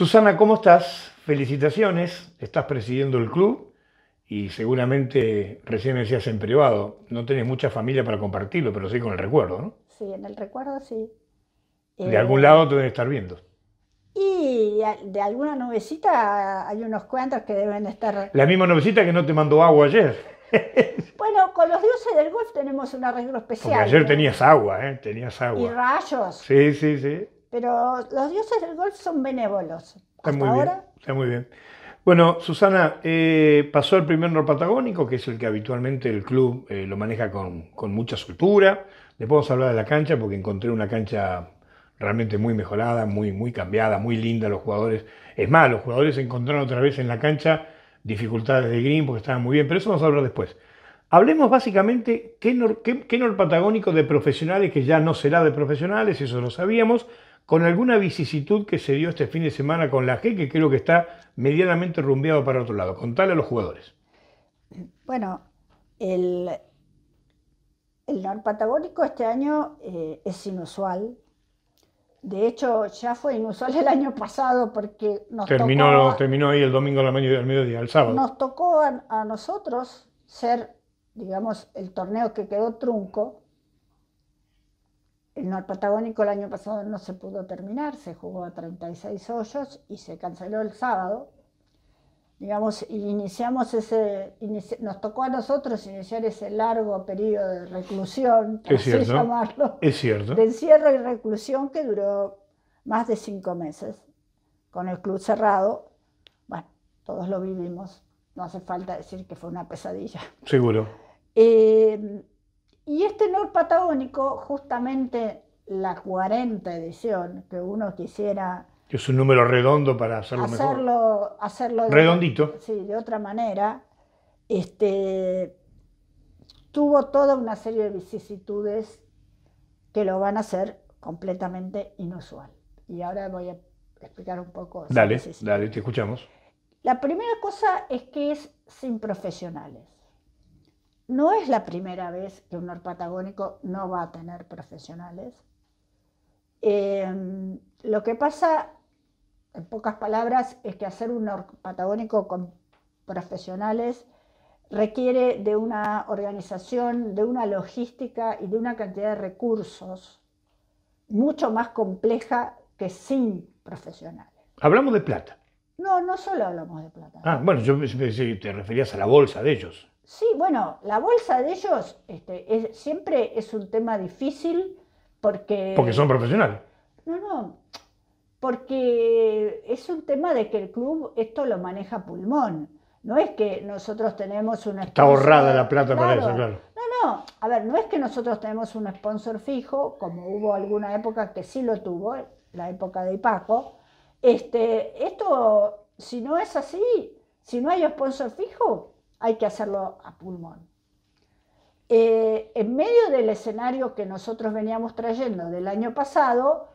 Susana, ¿cómo estás? Felicitaciones, estás presidiendo el club y seguramente recién me decías en privado, no tenés mucha familia para compartirlo, pero sí con el recuerdo, ¿no? Sí, en el recuerdo sí. De Eh, algún lado te deben estar viendo. Y de alguna nubecita hay unos cuantos que deben estar... La misma novecita que no te mandó agua ayer, Bueno, con los dioses del golf tenemos un arreglo especial. porque ayer ¿no? tenías agua, ¿eh? Tenías Y agua. rayos. Sí, sí, sí. Pero los dioses del golf son benévolos. Está muy ahora, bien, está muy bien. Bueno, Susana, eh, pasó el primer norpatagónico, que es el que habitualmente el club eh, lo maneja con, con mucha soltura. Después vamos a hablar de la cancha, porque encontré una cancha realmente muy mejorada, muy, muy cambiada, muy linda los jugadores. Es más, los jugadores encontraron otra vez en la cancha dificultades de green, porque estaban muy bien, pero eso vamos a hablar después. Hablemos básicamente qué, nor- qué, qué norpatagónico de profesionales, que ya no será de profesionales, eso lo sabíamos, con alguna vicisitud que se dio este fin de semana con la G, que creo que está medianamente rumbeado para otro lado. Contale a los jugadores. bueno, el, el norpatagónico este año eh, es inusual. De hecho, ya fue inusual el año pasado porque nos Terminó, tocó... terminó ahí el domingo a la medio- al mediodía, el sábado. Nos tocó a, a nosotros ser, digamos, el torneo que quedó trunco. El norpatagónico el año pasado no se pudo terminar, se jugó a 36 hoyos y se canceló el sábado. Digamos, y iniciamos ese, inici- nos tocó a nosotros iniciar ese largo periodo de reclusión, por Es así cierto. llamarlo, Es cierto. de encierro y reclusión que duró más de cinco meses, con el club cerrado. Bueno, todos lo vivimos, no hace falta decir que fue una pesadilla. Seguro. Eh, y este Nord Patagónico, justamente la 40 edición, que uno quisiera Que es un número redondo para hacerlo, mejor. hacerlo, hacerlo de, Redondito. sí, de otra manera, este, tuvo toda una serie de vicisitudes que lo van a hacer completamente inusual. Y ahora voy a explicar un poco. Dale, dale, te escuchamos. La primera cosa es que es sin profesionales. No es la primera vez que un norpatagónico no va a tener profesionales. Eh, lo que pasa, en pocas palabras, es que hacer un norpatagónico con profesionales requiere de una organización, de una logística y de una cantidad de recursos mucho más compleja que sin profesionales. Hablamos de plata. No, no solo hablamos de plata. Ah, bueno, yo pensé que te referías a la bolsa de ellos. Sí, bueno, la bolsa de ellos este, es- siempre es un tema difícil porque... Porque son profesionales. No, no, porque es un tema de que el club esto lo maneja pulmón. No es que nosotros tenemos una... Está ahorrada la plata para eso, claro. No, no, a ver, no es que nosotros tenemos un sponsor fijo, como hubo alguna época que sí lo tuvo, la época de Ipaco. Este, esto, si no es así, si no hay sponsor fijo, hay que hacerlo a pulmón. Eh, en medio del escenario que nosotros veníamos trayendo del año pasado,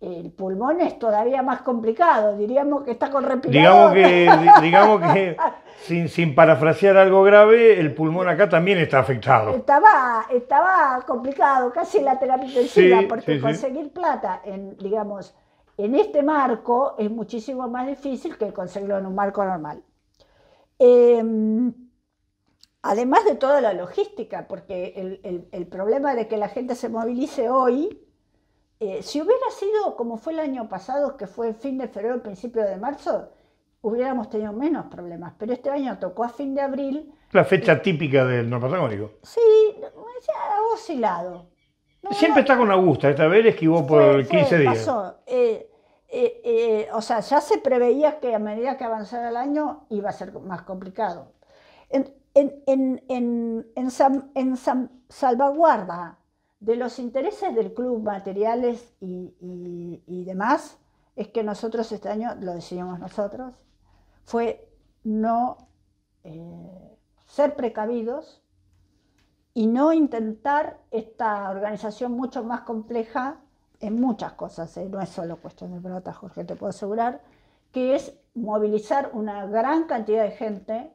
el pulmón es todavía más complicado, diríamos que está con Digamos respirador. que, di- digamos que sin, sin parafrasear algo grave, el pulmón acá también está afectado. Estaba, estaba complicado, casi la terapia intensiva, Sí, porque sí, sí. conseguir plata en, digamos, en este marco es muchísimo más difícil que conseguirlo en un marco normal. Eh, además de toda la logística, porque el, el- el problema de que la gente se movilice hoy, eh, si hubiera sido como fue el año pasado, que fue fin de febrero, principio de marzo, hubiéramos tenido menos problemas, pero este año tocó a fin de abril La fecha típica del norpatagónico. Sí, ha oscilado. No, Siempre no, está con Augusta, esta vez esquivó por fue- fue, 15 días. pasó. Eh, eh, eh, o sea, ya se preveía que a medida que avanzara el año iba a ser más complicado. En, en- en- en- en sam- salvaguarda de los intereses del club materiales y, y- y demás, es que nosotros este año, lo decidimos nosotros, fue no eh, ser precavidos y no intentar esta organización mucho más compleja en muchas cosas, ¿eh? no es solo cuestión de pelota, Jorge, te puedo asegurar, que es movilizar una gran cantidad de gente,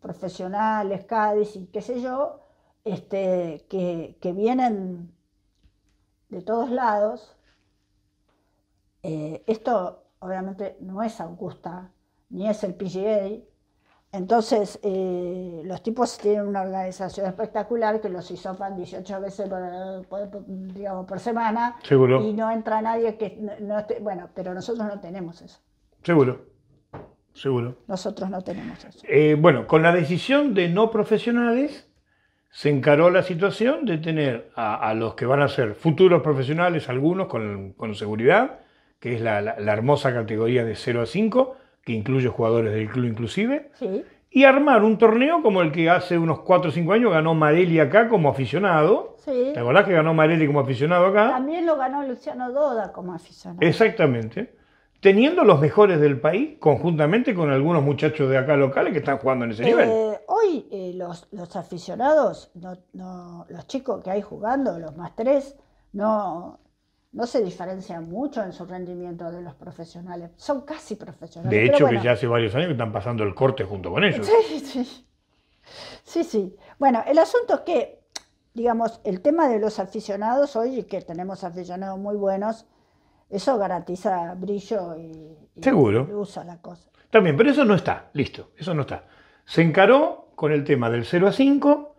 profesionales, Cádiz y qué sé yo, este, que, que vienen de todos lados. Eh, esto obviamente no es Augusta, ni es el PGA. Entonces, eh, los tipos tienen una organización espectacular que los hisopan 18 veces por, por- digamos, por semana Seguro, y no entra nadie que no, no esté- bueno, pero nosotros no tenemos eso. seguro, seguro. Nosotros no tenemos eso. Eh, bueno, con la decisión de no profesionales se encaró la situación de tener a, a los que van a ser futuros profesionales, algunos con, con seguridad, que es la, la- la hermosa categoría de 0 a 5, que incluye jugadores del club inclusive, Sí, y armar un torneo como el que hace unos 4 o 5 años ganó Marelli acá como aficionado. sí. ¿Te acordás que ganó Marelli como aficionado acá? También lo ganó Luciano Doda como aficionado. Exactamente. Teniendo los mejores del país, conjuntamente con algunos muchachos de acá locales que están jugando en ese nivel. Eh, hoy eh, los, los aficionados, no, no- los chicos que hay jugando, los más tres, no, no se diferencian mucho en su rendimiento de los profesionales. Son casi profesionales. De hecho, bueno. que ya hace varios años que están pasando el corte junto con ellos. Sí, sí. Sí, sí. Bueno, el asunto es que, digamos, el tema de los aficionados hoy, que tenemos aficionados muy buenos, eso garantiza brillo y, y Seguro. luz a la cosa. También, pero eso no está, listo, eso no está. Se encaró con el tema del 0 a 5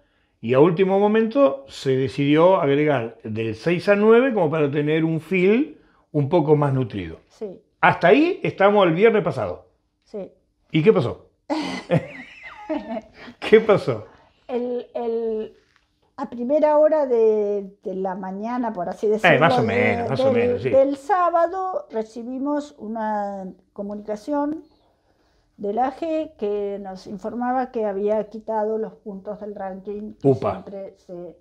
y a último momento se decidió agregar del 6 a 9 como para tener un feel un poco más nutrido. Sí, Hasta ahí estamos el viernes pasado. sí. ¿Y qué pasó? ¿Qué pasó? El, el- a primera hora de, de la mañana, por así decirlo, Eh, más o de- menos, más o menos, sí. del sábado recibimos una comunicación del AG que nos informaba que había quitado los puntos del ranking que Upa. siempre se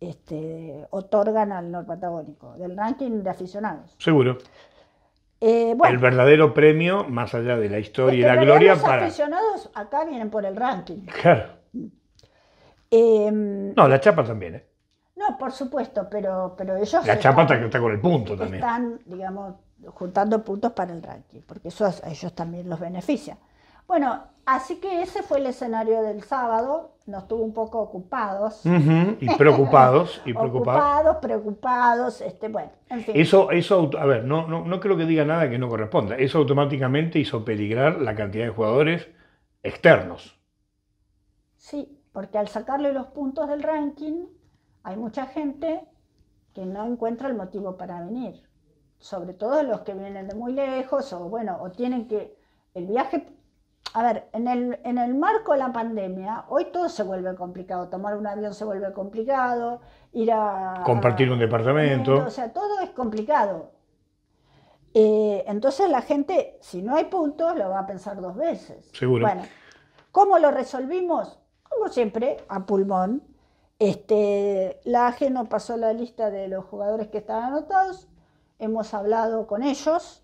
este, otorgan al norpatagónico, del ranking de aficionados. Seguro. Eh, bueno, el verdadero premio, más allá de la historia y la gloria, los para. aficionados acá vienen por el ranking. Claro. Em, No, la chapa también, ¿eh? No, por supuesto, pero, pero ellos La chapa está, está con el punto también. están, digamos, juntando puntos para el ranking, porque eso a ellos también los beneficia. Bueno, así que ese fue el escenario del sábado, nos tuvo un poco ocupados. Y preocupados, y preocupados. Ocupados, preocupados, este, bueno, en fin. Eso, eso, a ver, no, no, no creo que diga nada que no corresponda. Eso automáticamente hizo peligrar la cantidad de jugadores externos. Sí, porque al sacarle los puntos del ranking, hay mucha gente que no encuentra el motivo para venir. Sobre todo los que vienen de muy lejos o bueno, o tienen que... El viaje... A ver, en el, en el marco de la pandemia, hoy todo se vuelve complicado. Tomar un avión se vuelve complicado, ir a... Compartir un departamento. O sea, todo es complicado. Eh, entonces la gente, si no hay puntos, lo va a pensar dos veces. Seguro. Bueno, ¿cómo lo resolvimos? Como siempre, a pulmón. Este, la AG nos pasó la lista de los jugadores que estaban anotados. Hemos hablado con ellos.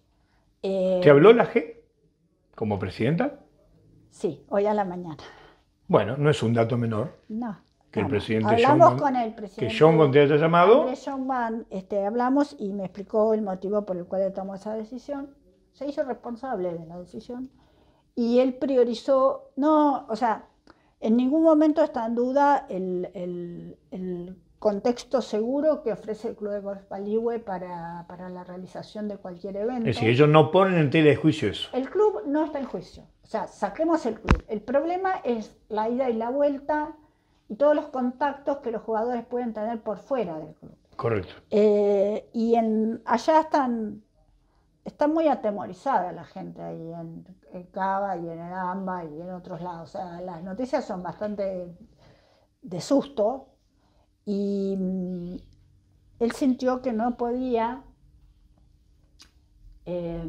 eh, ¿Te habló la G como presidenta? Sí, hoy a la mañana. Bueno, no es un dato menor No. que el presidente Hablamos John- con el que presidente. John Gon te haya llamado. John Van, este, hablamos y me explicó el motivo por el cual tomó esa decisión. Se hizo responsable de la decisión y él priorizó, no, o sea, en ningún momento está en duda el, el- el contexto seguro que ofrece el Club de Golf Paligüe para, para la realización de cualquier evento. Es decir, ellos no ponen en tela de juicio eso. El club no está en juicio. O sea, saquemos el club. El problema es la ida y la vuelta y todos los contactos que los jugadores pueden tener por fuera del club. Correcto. Eh, y en, allá están, está muy atemorizada la gente ahí en, en Cava y en el AMBA y en otros lados. O sea, las noticias son bastante de susto y mm, él sintió que no podía eh,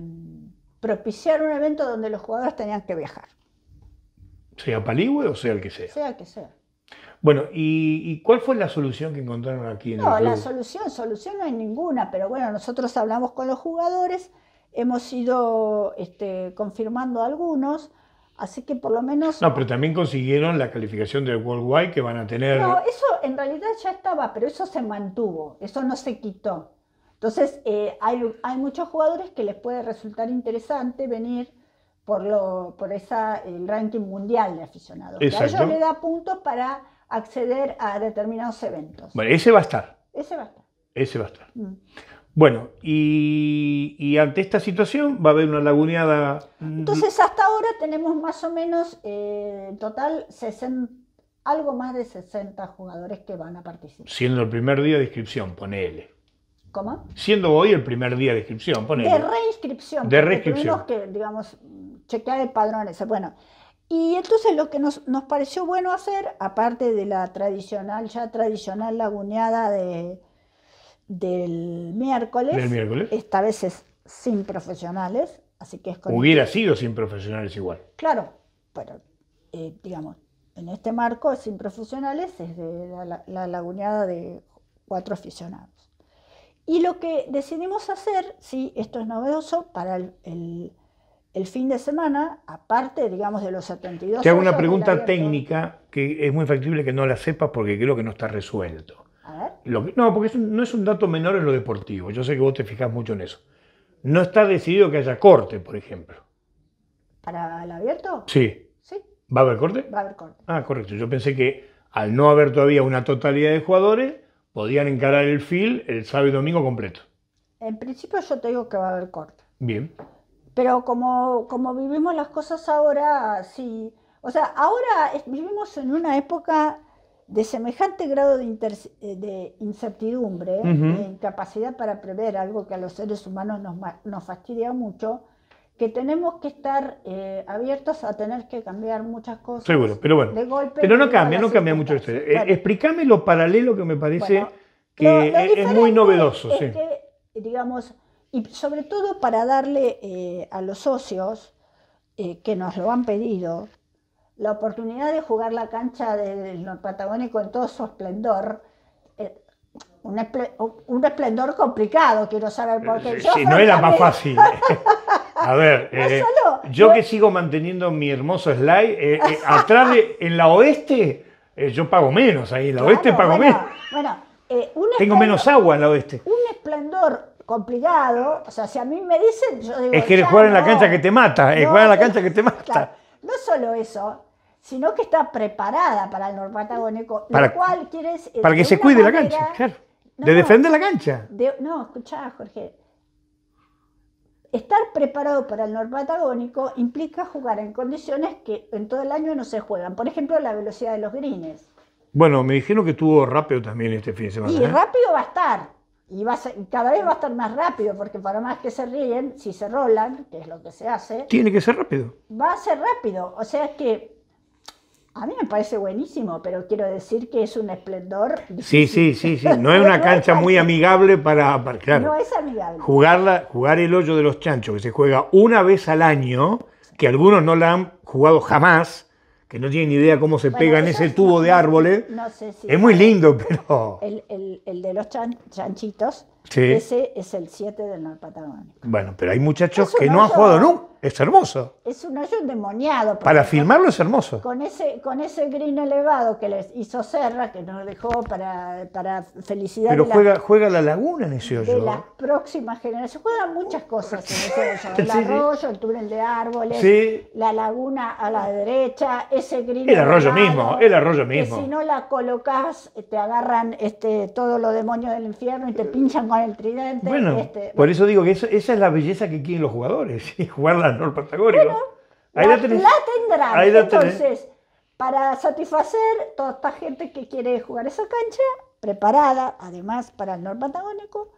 propiciar un evento donde los jugadores tenían que viajar, Sea Paligüe o sea el que sea. sea que sea. Bueno, ¿y, y cuál fue la solución que encontraron aquí en No, el la club? solución, solución no hay ninguna, pero bueno, nosotros hablamos con los jugadores, hemos ido este, confirmando algunos, así que por lo menos... No, pero también consiguieron la calificación del Worldwide que van a tener. No, eso en realidad ya estaba, pero eso se mantuvo, eso no se quitó. Entonces, eh, hay, hay muchos jugadores que les puede resultar interesante venir por, lo, por esa, el ranking mundial de aficionados. que a Exacto. ellos le da puntos para acceder a determinados eventos. Bueno, ese va a estar. Ese va a estar. Ese va a estar. Mm. Bueno, y, y ante esta situación va a haber una laguneada. mm, Entonces, hasta ahora tenemos más o menos, eh, en total, 60 algo más de 60 jugadores que van a participar. Siendo el primer día de inscripción, ponele. ¿Cómo? Siendo hoy el primer día de inscripción, De ponele. reinscripción. De reinscripción. Tuvimos que, digamos, chequear el padrón ese. Bueno, y entonces lo que nos, nos pareció bueno hacer, aparte de la tradicional, ya tradicional laguneada de, del miércoles, Del miércoles. esta vez es sin profesionales, así que es con... Hubiera sido sin profesionales igual. Claro, pero eh, digamos, en este marco sin profesionales es de la, la- la laguneada de cuatro aficionados. Y lo que decidimos hacer, sí, esto es novedoso, para el, el- el fin de semana, aparte, digamos, de los 72 Te hago una pregunta técnica que es muy factible que no la sepas porque creo que no está resuelto. A ver, Lo que- no, porque es un- no es un dato menor en lo deportivo. Yo sé que vos te fijas mucho en eso. No está decidido que haya corte, por ejemplo. ¿para el abierto? Sí. Sí, ¿Va a haber corte? va a haber corte. Ah, correcto. Yo pensé que al no haber todavía una totalidad de jugadores, podían encarar el field el sábado y domingo completo. En principio yo te digo que va a haber corte. Bien. Pero como, como vivimos las cosas ahora, sí. O sea, ahora vivimos en una época de semejante grado de, eh, de incertidumbre, Ujú. de incapacidad para prever algo que a los seres humanos nos, nos fastidia mucho, que tenemos que estar eh, abiertos a tener que cambiar muchas cosas. Seguro, pero bueno. de golpe Pero no cambia, no cambia mucho esto. circunstancias. Eh, Bueno, explícame lo paralelo que me parece Bueno, que lo- lo es- muy novedoso. es sí. que, digamos, y sobre todo para darle eh, a los socios eh, que nos lo han pedido la oportunidad de jugar la cancha del Patagónico en todo su esplendor. eh, un, esple- un esplendor complicado, quiero saber, porque Sí, yo sí, no era más fácil. A ver, No eh, solo- yo no- que sigo manteniendo mi hermoso slide, eh, eh, atrás de, en la oeste, eh, yo pago menos ahí, en la oeste pago bueno, menos. Bueno, eh, un Tengo menos agua en la oeste. Un esplendor complicado, o sea, si a mí me dicen, yo digo, Es que ya jugar en la no. cancha que te mata, es jugar en la cancha que te mata. Claro, no solo eso, sino que está preparada para el norpatagónico, Para- lo cual quiere decir, Para que se cuide la manera- cancha, claro. No, De defender la cancha. de- no, escuchá, Jorge. Estar preparado para el norpatagónico implica jugar en condiciones que en todo el año no se juegan. Por ejemplo, la velocidad de los greens. Bueno, me dijeron que estuvo rápido también este fin de semana. Y ¿eh? rápido va a estar. Y va a ser- y cada vez va a estar más rápido, porque para más que se ríen, si se rolan, que es lo que se hace, Tiene que ser rápido. va a ser rápido. O sea que a mí me parece buenísimo, pero quiero decir que es un esplendor. Sí, sí, sí, sí. No es una cancha muy amigable para, claro. No es amigable. Jugarla, jugar el hoyo de los chanchos, que se juega una vez al año, que algunos no la han jugado jamás, que no tienen ni idea cómo se Bueno, pega en ese es- tubo no- de árboles. no sé si Es muy lindo, pero. El, el- el de los chan- chanchitos, Sí. ese es el 7 del Norpatagónico. Bueno, pero hay muchachos que no han jugado nunca. Es hermoso. Es un hoyo endemoniado. Para filmarlo es hermoso. Con ese, con ese green elevado que les hizo Serra, que nos dejó para, para felicidad Pero de, la- juega, juega la laguna en ese de hoyo. las próximas generaciones. Juegan muchas cosas en ese hoyo. El Sí, sí. arroyo, el túnel de árboles, Sí. la laguna a la derecha, ese green El arroyo elevado, mismo, el arroyo que mismo. si no la colocas, te agarran este, todos los demonios del infierno y te pinchan con el tridente. Bueno, este, por eso digo que eso- esa es la belleza que quieren los jugadores, y jugar la Nor Patagónico. Ahí la, la tenés. la tendrán. Ahí la tenés. Entonces, para satisfacer toda esta gente que quiere jugar esa cancha, preparada además para el Patagónico,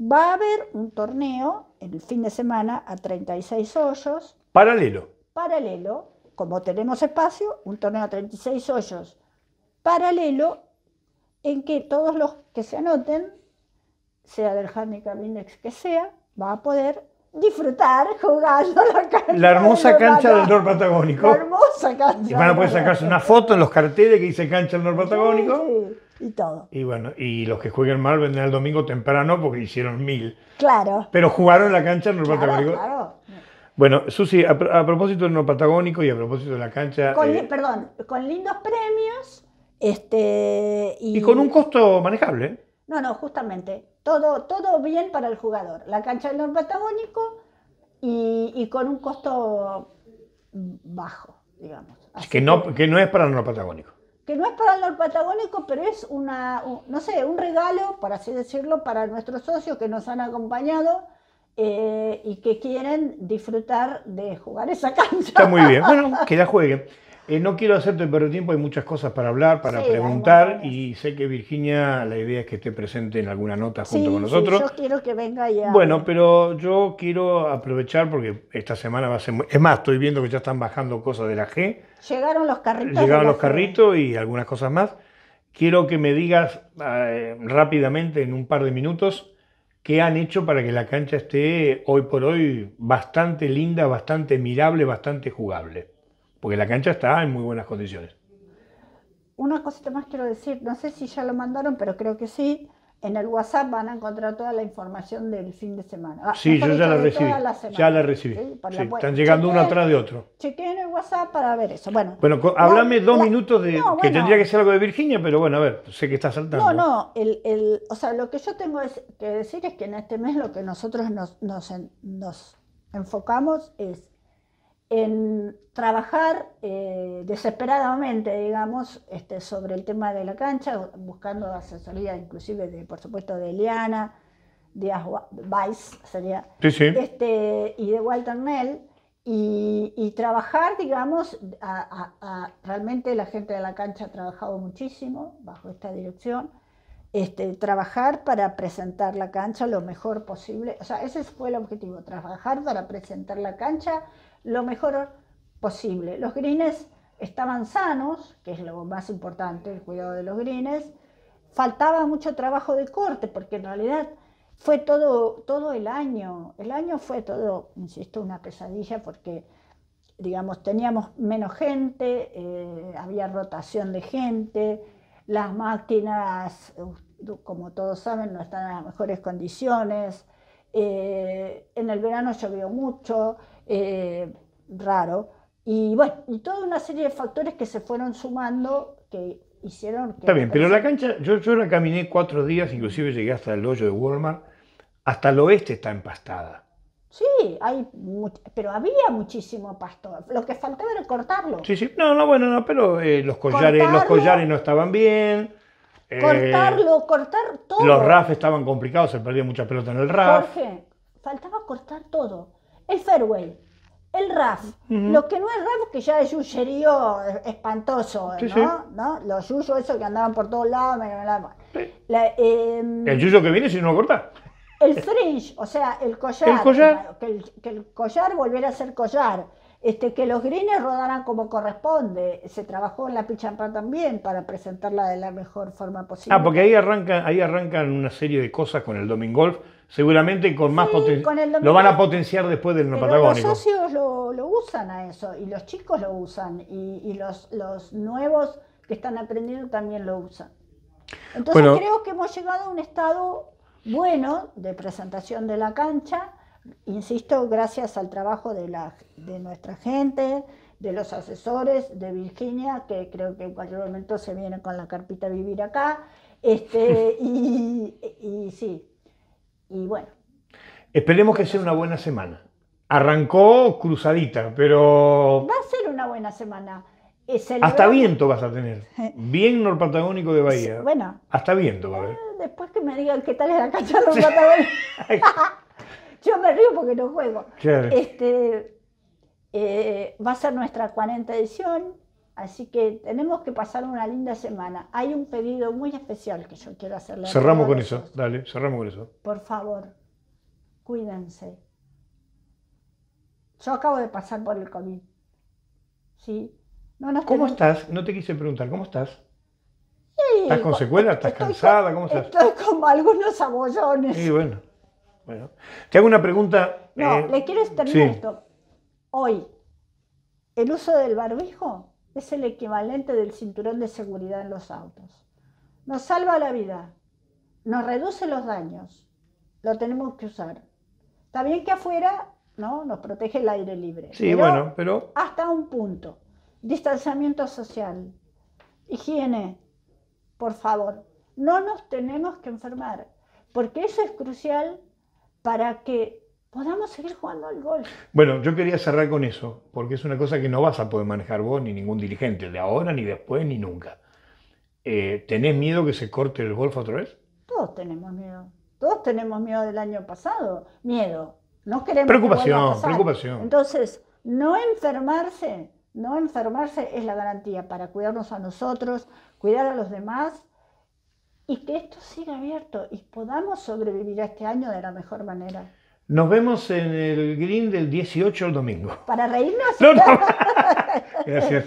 va a haber un torneo el fin de semana a 36 hoyos, Paralelo. paralelo, como tenemos espacio, un torneo a 36 hoyos paralelo, en que todos los que se anoten, sea del handicap index que sea, va a poder disfrutar jugando la cancha. La hermosa del cancha del. Nor Patagónico. La hermosa cancha. Y van a poder sacarse una foto en los carteles que dice cancha del Nor Patagónico. Sí, sí, y todo. Y bueno, y los que jueguen mal vendrán el domingo temprano porque hicieron mil. Claro. Pero jugaron la cancha del Nor Claro, Patagónico. claro. Bueno, Susi, a, a propósito del Nor Patagónico y a propósito de la cancha. Con, eh, Perdón, con lindos premios. Este, y, y con un costo manejable. ¿eh? No, no, justamente. Todo, todo bien para el jugador. La cancha del Nor Patagónico y, y con un costo bajo, digamos. Así Que no, que no es para el Nor Patagónico. que no es para el norpatagónico, pero es una, un- no sé, un regalo, por así decirlo, para nuestros socios que nos han acompañado eh, y que quieren disfrutar de jugar esa cancha. Está muy bien. Bueno, que la jueguen. Eh, no quiero hacerte perder tiempo, hay muchas cosas para hablar, para Sí, preguntar y sé que Virginia, la idea es que esté presente en alguna nota junto Sí, con sí, nosotros. yo quiero que venga ya. Bueno, pero yo quiero aprovechar porque esta semana va a ser... muy- Es más, estoy viendo que ya están bajando cosas de la G. Llegaron los carritos. Llegaron los carritos y algunas cosas más. Quiero que me digas eh, rápidamente, en un par de minutos, qué han hecho para que la cancha esté hoy por hoy bastante linda, bastante mirable, bastante jugable. Porque la cancha está en muy buenas condiciones. Una cosita más quiero decir, no sé si ya lo mandaron, pero creo que sí. En el WhatsApp van a encontrar toda la información del fin de semana. Ah, Sí, yo ya la recibí. toda la semana. Ya la recibí. Sí, por Sí, la web. están llegando uno atrás de otro. Chequeen el WhatsApp para ver eso. Bueno, Bueno, háblame dos minutos de no, que bueno. tendría que ser algo de Virginia, pero bueno, a ver, sé que está saltando. no, no, el, el- o sea, lo que yo tengo es- que decir es que en este mes lo que nosotros nos, nos, nos enfocamos es en trabajar eh, desesperadamente, digamos, este, sobre el tema de la cancha, buscando asesoría inclusive, de, por supuesto, de Eliana, Wa- Weiss, sería, Sí, sí. este, y de Walter Nell, y, y trabajar, digamos, a- a- a- realmente la gente de la cancha ha trabajado muchísimo bajo esta dirección, este, trabajar para presentar la cancha lo mejor posible, o sea, ese fue el objetivo, trabajar para presentar la cancha lo mejor posible. Los greens estaban sanos, que es lo más importante, el cuidado de los greens, faltaba mucho trabajo de corte, porque en realidad fue todo, todo el año. El año fue todo, insisto, una pesadilla porque, digamos, teníamos menos gente, eh, había rotación de gente, las máquinas, uh, como todos saben, no están en las mejores condiciones. eh, en el verano llovió mucho, eh, raro. Y bueno, y toda una serie de factores que se fueron sumando que hicieron que... Está bien, pero la cancha, yo, yo la caminé cuatro días, inclusive llegué hasta el hoyo de Walmart, hasta el oeste está empastada. Sí, hay pero había muchísimo pasto. Lo que faltaba era cortarlo. Sí, sí, no, no, bueno, no, pero eh, los collares, los Cortarlo. collares no estaban bien. eh, Cortarlo, cortar todo. Los RAF estaban complicados, se perdía mucha pelota en el RAF. Jorge, faltaba cortar todo. El fairway, el RAF. Lo que no es RAF, que ya es yuyerío espantoso, Sí, ¿no? sí. ¿no? Los yuyos esos que andaban por todos lados. Sí. La, em, El yuyo que viene si no lo cortás. El fringe, o sea, el collar. El collar. Que el, que el collar volviera a ser collar. Este, que los greens rodaran como corresponde. Se trabajó en la pichampá también para presentarla de la mejor forma posible. Ah, porque ahí arrancan, ahí arrancan una serie de cosas con el Domin Golf, seguramente con más Sí, potencia. Lo van a potenciar después del no Pero patagónico. los socios lo, lo usan a eso, y los chicos lo usan, y, y los, los nuevos que están aprendiendo también lo usan. Entonces Bueno. creo que hemos llegado a un estado bueno de presentación de la cancha, insisto, gracias al trabajo de, la, de nuestra gente, de los asesores, de Virginia, que creo que en cualquier momento se viene con la carpita a vivir acá, este, y, y sí, y bueno. Esperemos que sea una buena semana. Arrancó cruzadita, pero Va a ser una buena semana. Eh, hasta viento vas a tener. Bien norpatagónico de Bahía. Bueno, Hasta viento va a haber. eh, después que me digan qué tal es la cancha Patagones. Yo me río porque no juego. Claro. Este, eh, va a ser nuestra 40 edición, así que tenemos que pasar una linda semana. Hay un pedido muy especial que yo quiero hacerle. Cerramos con eso, dale, cerramos con eso. Por favor, cuídense. Yo acabo de pasar por el COVID. ¿Sí? No nos ¿Cómo tenemos- estás? No te quise preguntar, ¿cómo estás? Sí, ¿Estás con secuelas? ¿Estás cansada? ¿Cómo estás? Estoy como algunos abollones. Sí, bueno. Bueno. Te hago una pregunta. No, eh, le quiero terminar sí. esto. Hoy, el uso del barbijo es el equivalente del cinturón de seguridad en los autos. Nos salva la vida, nos reduce los daños, lo tenemos que usar. Está bien que afuera ¿no? nos protege el aire libre. Sí, pero bueno, pero Hasta un punto. Distanciamiento social, higiene, por favor. No nos tenemos que enfermar, porque eso es crucial para que podamos seguir jugando al golf. bueno, yo quería cerrar con eso, porque es una cosa que no vas a poder manejar vos ni ningún dirigente, de ahora, ni después, ni nunca. eh, ¿tenés miedo que se corte el golf otra vez? Todos tenemos miedo. Todos tenemos miedo del año pasado. Miedo. No queremos que Preocupación, pasar. preocupación. Entonces, no enfermarse, no enfermarse es la garantía para cuidarnos a nosotros, cuidar a los demás y que esto siga abierto y podamos sobrevivir a este año de la mejor manera. Nos vemos en el green del 18 el domingo. Para reírnos, No, no. Gracias.